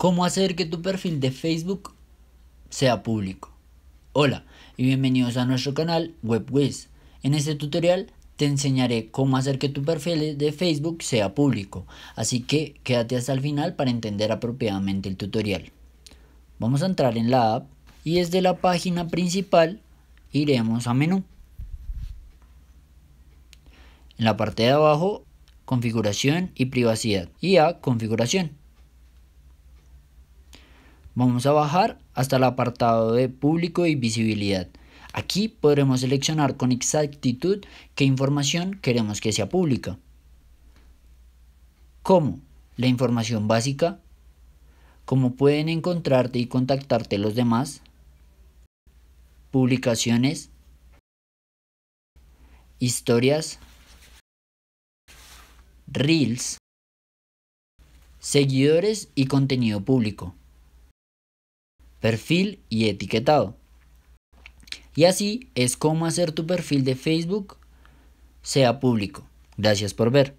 ¿Cómo hacer que tu perfil de Facebook sea público? Hola y bienvenidos a nuestro canal WebWiz. En este tutorial te enseñaré cómo hacer que tu perfil de Facebook sea público, así que quédate hasta el final para entender apropiadamente el tutorial. Vamos a entrar en la app y desde la página principal iremos a menú. En la parte de abajo, configuración y privacidad y a configuración. Vamos a bajar hasta el apartado de público y visibilidad. Aquí podremos seleccionar con exactitud qué información queremos que sea pública. Como la información básica, cómo pueden encontrarte y contactarte los demás, publicaciones, historias, reels, seguidores y contenido público perfil y etiquetado. Y así es como hacer tu perfil de Facebook sea público. Gracias por ver.